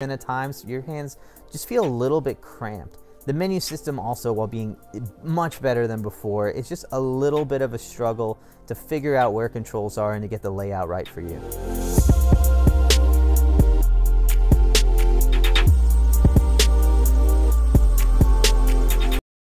and at times your hands just feel a little bit cramped. The menu system also, while being much better than before, it's just a little bit of a struggle to figure out where controls are and to get the layout right for you.